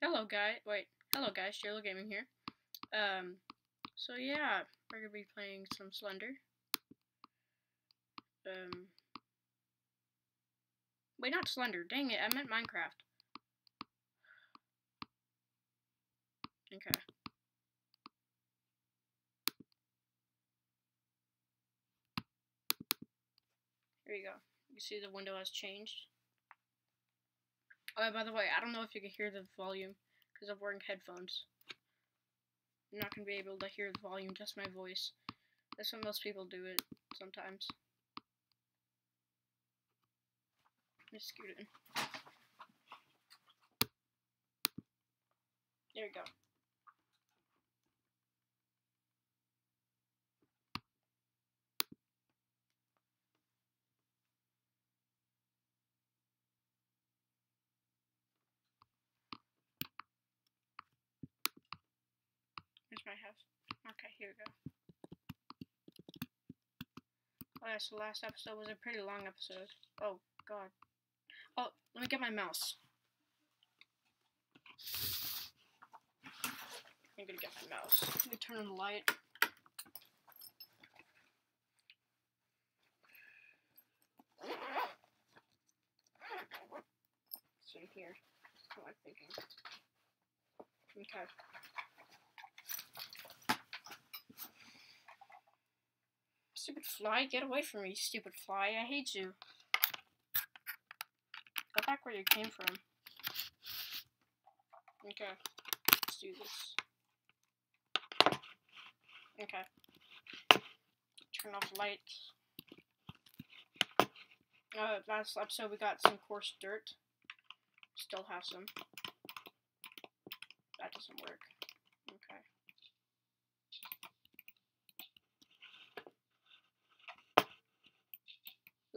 hello guy. Wait, hello guys. JLo Gaming here. Um, so yeah, we're gonna be playing some Slender. Um, wait, not Slender. Dang it, I meant Minecraft. Okay. There you go. You see the window has changed. Oh, by the way, I don't know if you can hear the volume because I'm wearing headphones. I'm not going to be able to hear the volume, just my voice. That's what most people do it sometimes. Just scoot in. There you go. My. Okay, here we go. Oh, yeah, so last episode was a pretty long episode. Oh, God. Oh, let me get my mouse. I'm gonna get my mouse. Let me turn on the light. It's in here. What am I thinking? Okay. Stupid fly, get away from me, stupid fly. I hate you. Go back where you came from. Okay. Let's do this. Okay. Turn off lights. Uh, last episode we got some coarse dirt. Still have some. That doesn't work. Okay.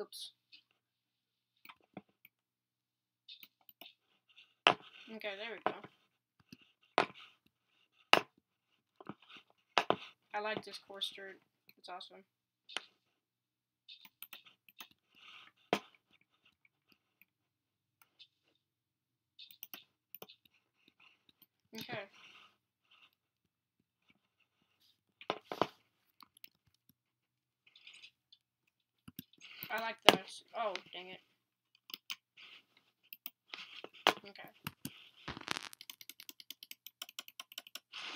Oops. Okay, there we go. I like this coarse dirt. It's awesome. Okay. I like this. Oh, dang it. Okay.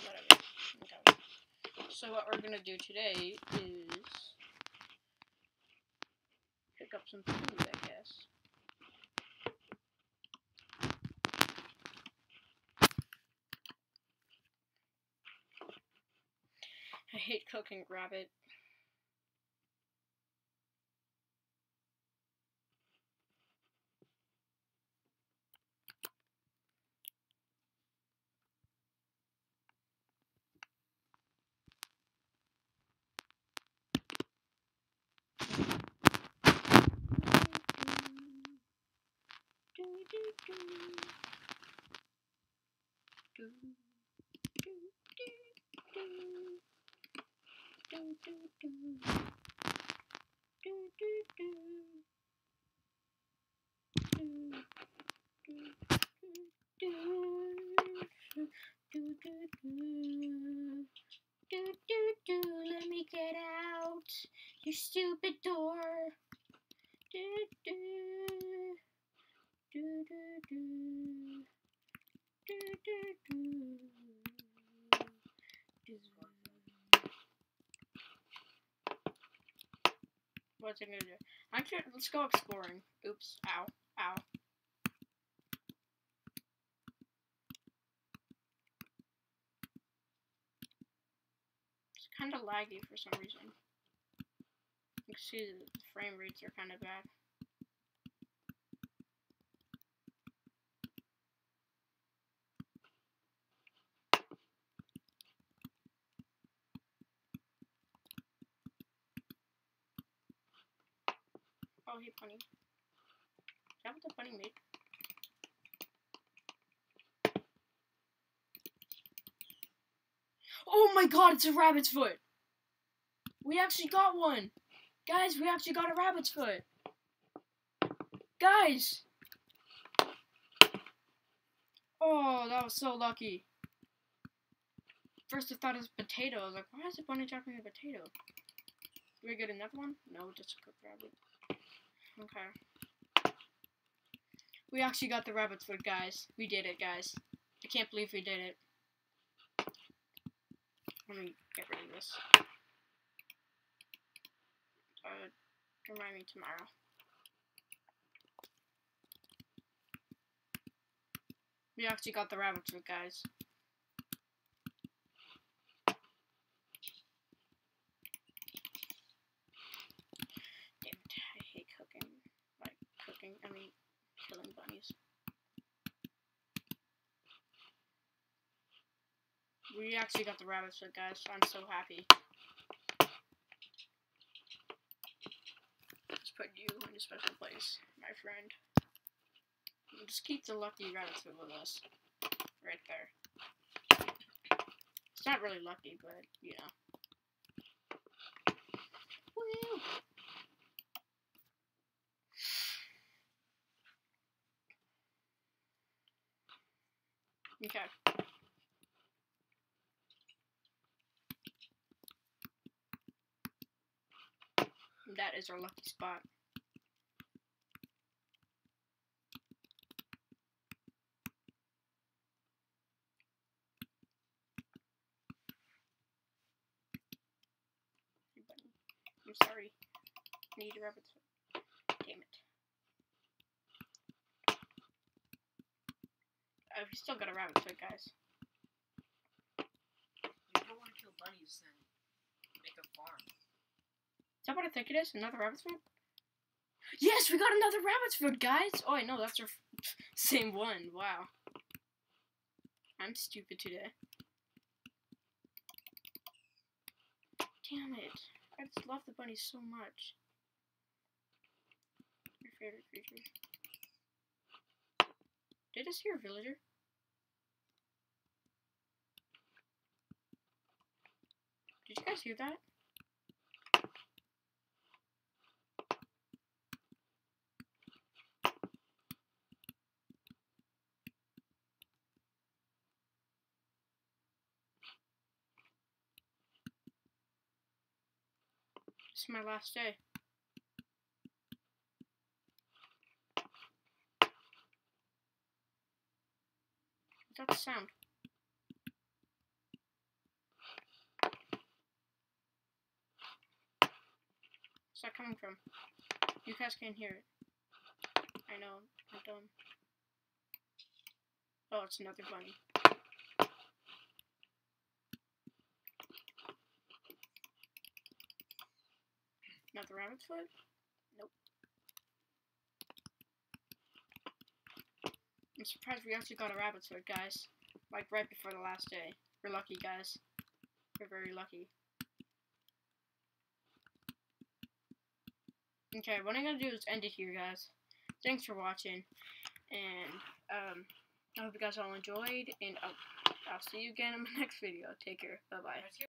Whatever. Okay. So what we're gonna do today is pick up some food, I guess. I hate cooking rabbit. Let me get out, you stupid door. Do do do do do do do do. What's it gonna do? I'm sure. Let's go exploring. Oops. Ow. Ow. It's kind of laggy for some reason. You can see the frame rates are kind of bad. Oh, hey, bunny. Is that what the bunny made? Oh my god, it's a rabbit's foot! We actually got one! Guys, we actually got a rabbit's foot! Guys! Oh, that was so lucky. First I thought it was potato. I was like, why is the bunny dropping a potato? Do we get another one? No, just a rabbit. Okay. We actually got the rabbit's foot, guys. We did it, guys. I can't believe we did it. Let me get rid of this. Uh, remind me tomorrow. We actually got the rabbit's foot, guys. Damn it, I hate cooking. I mean, killing bunnies. We actually got the rabbit's foot, guys. So I'm so happy. Let's put you in a special place, my friend. We'll just keep the lucky rabbit's foot with us. Right there. It's not really lucky, but, you know. Woo! Okay. That is our lucky spot. I'm sorry. I need rabbit's foot. Damn it. We still got a rabbit's foot, guys. You don't want to kill bunnies and make a farm. Is that what I think it is? Another rabbit's foot? Yes, we got another rabbit's foot, guys! Oh, I know, that's our same one. Wow. I'm stupid today. Damn it. I just love the bunnies so much. Your favorite creatures. Did I see a villager? Did you guys hear that? This is my last day. What's that sound? Where's that coming from? You guys can't hear it. I know, I'm dumb. Oh, it's another bunny. Not the rabbit's foot? Nope. I'm surprised we actually got a rabbit's foot, guys. Like, right before the last day. We're lucky, guys. We're very lucky. Okay, what I'm gonna do is end it here, guys. Thanks for watching. And, um, I hope you guys all enjoyed. And I'll, I'll see you again in my next video. Take care. Bye-bye.